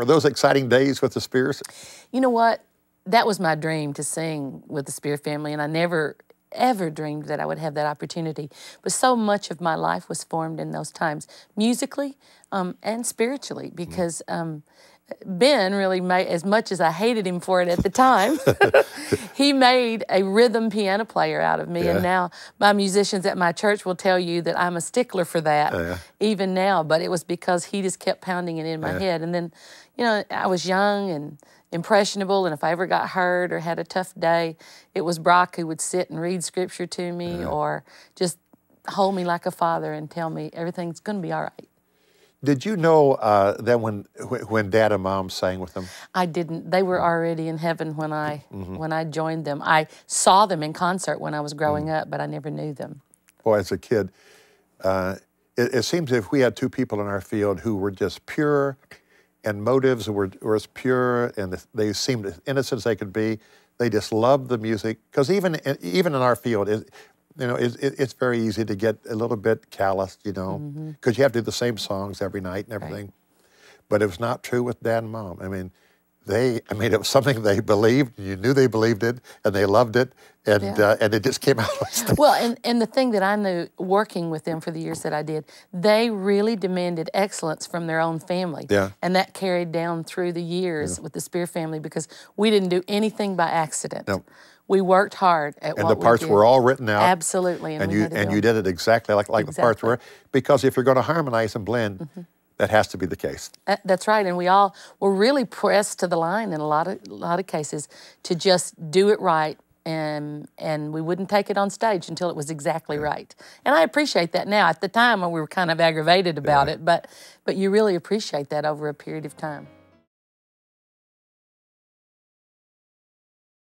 Were those exciting days with the Speers? You know what? That was my dream to sing with the Speer family, and I never ever dreamed that I would have that opportunity. But so much of my life was formed in those times, musically um, and spiritually, because um, Ben really made, as much as I hated him for it at the time, he made a rhythm piano player out of me. Yeah. And now my musicians at my church will tell you that I'm a stickler for that, oh, Yeah. even now. But it was because he just kept pounding it in my Yeah. head. And then, you know, I was young and impressionable. And if I ever got hurt or had a tough day, it was Brock who would sit and read scripture to me or just hold me like a father and tell me everything's going to be all right. Did you know uh, that when when Dad and Mom sang with them? I didn't. They were already in heaven when I when I joined them. I saw them in concert when I was growing up, but I never knew them. Boy, as a kid, uh, it, it seems if we had two people in our field who were just pure, and motives were, were as pure, and they seemed as innocent as they could be. They just loved the music because even even in our field, it, you know, it, it, it's very easy to get a little bit calloused, you know, mm-hmm. because you have to do the same songs every night and everything. But it was not true with Dad and Mom. I mean, they, I mean, it was something they believed. You knew they believed it, and they loved it, and Yeah. uh, and it just came out. like Well, and, and the thing that I knew working with them for the years that I did, they really demanded excellence from their own family. Yeah. And that carried down through the years with the Speer family because we didn't do anything by accident. No. We worked hard at and the parts we were all written out. Absolutely. and we you and you did it exactly like like the parts were because if you're going to harmonize and blend, Mm-hmm. That has to be the case. Uh, That's right, and we all were really pressed to the line in a lot of a lot of cases to just do it right, and and we wouldn't take it on stage until it was exactly right. And I appreciate that now. At the time, we were kind of aggravated about it, but but you really appreciate that over a period of time.